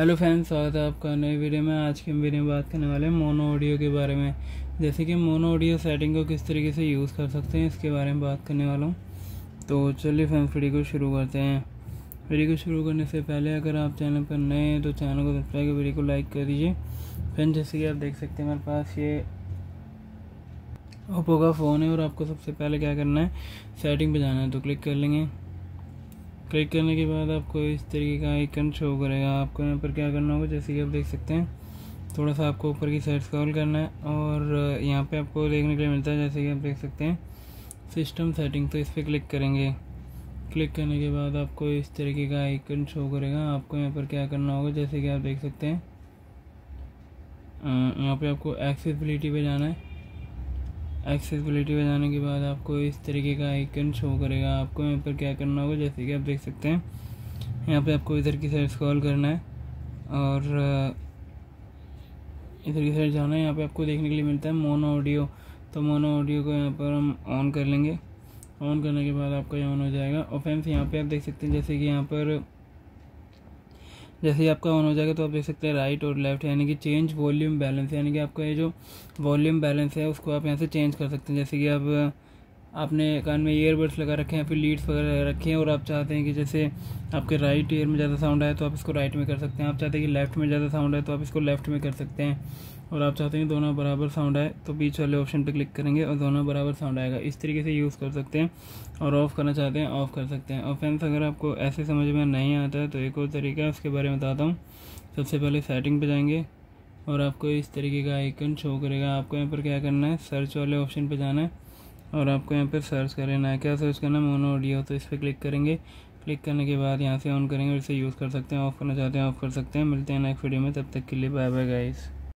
Hello friends, स्वागत है आपका नई वीडियो में। आज की वीडियो में बात करने वाले हैं मोनो ऑडियो के बारे में। जैसे कि मोनो ऑडियो सेटिंग को किस तरीके से यूज़ कर सकते हैं, इसके बारे में बात करने वाला हूँ। तो चलिए फ्रेंड्स, वीडियो को शुरू करते हैं। वीडियो को शुरू करने से पहले अगर आप चैनल पर नए हैं तो चैनल को सब्सक्राइब कर वीडियो को लाइक कर दीजिए। फ्रेंड जैसे कि आप देख सकते हैं मेरे पास ये ओप्पो का फ़ोन है और आपको सबसे पहले क्या करना है, सेटिंग पर जाना है तो क्लिक कर लेंगे। क्लिक करने के बाद आपको इस तरीके का आइकन शो करेगा। आपको यहाँ पर क्या करना होगा, जैसे कि आप देख सकते हैं, थोड़ा सा आपको ऊपर की साइड स्क्रॉल करना है और यहाँ पे आपको देखने के लिए मिलता है, जैसे कि आप देख सकते हैं सिस्टम सेटिंग तो इस पर क्लिक करेंगे। क्लिक करने के बाद आपको इस तरीके का आइकन शो करेगा। आपको यहाँ पर क्या करना होगा, जैसे कि आप देख सकते हैं यहाँ पे आपको एक्सेसिबिलिटी पे जाना है। एक्सेसिबिलिटी पे जाने के बाद आपको इस तरीके का आइकन शो करेगा। आपको यहाँ पर क्या करना होगा, जैसे कि आप देख सकते हैं। यहाँ पे आपको इधर की साइड स्क्रॉल करना है और इधर की साइड जाना है। यहाँ पे आपको देखने के लिए मिलता है मोनो ऑडियो तो मोनो ऑडियो को यहाँ पर हम ऑन कर लेंगे। ऑन करने के बाद आपका ये ऑन हो जाएगा। और फ्रेंड्स यहाँ पर आप देख सकते हैं, जैसे कि यहाँ पर जैसे ही आपका ऑन हो जाएगा तो आप देख सकते हैं राइट और लेफ़्ट यानी कि चेंज वॉल्यूम बैलेंस यानी कि आपका ये जो वॉल्यूम बैलेंस है, उसको आप यहाँ से चेंज कर सकते हैं। जैसे कि आप आपने कान में ईयरबड्स लगा रखे हैं, फिर लीड्स वगैरह रखे हैं, और आप चाहते हैं कि जैसे आपके राइट ईयर में ज़्यादा साउंड आए तो आप इसको राइट में कर सकते हैं। आप चाहते हैं कि लेफ़्ट में ज़्यादा साउंड आए तो आप इसको लेफ़्ट में कर सकते हैं। और आप चाहते हैं दोनों बराबर साउंड आए तो बीच वाले ऑप्शन पर क्लिक करेंगे और दोनों बराबर साउंड आएगा। इस तरीके से यूज़ कर सकते हैं और ऑफ़ करना चाहते हैं ऑफ़ कर सकते हैं। और फ्रेंड्स अगर आपको ऐसे समझ में नहीं आता है तो एक और तरीका है, उसके बारे में बताता हूँ। सबसे पहले सेटिंग पर जाएँगे और आपको इस तरीके का आइकन शो करेगा। आपको यहाँ पर क्या करना है? सर्च वाले ऑप्शन पर जाना है। और आपको यहाँ पर सर्च कर लेना है क्या? सर्च करना है मोनो ऑडियो तो इस पर क्लिक करेंगे। क्लिक करने के बाद यहाँ से ऑन करेंगे और इसे यूज़ कर सकते हैं ऑफ़ करना चाहते हैं ऑफ़ कर सकते हैं। मिलते हैं नेक्स्ट वीडियो में, तब तक के लिए बाय बाय गाइस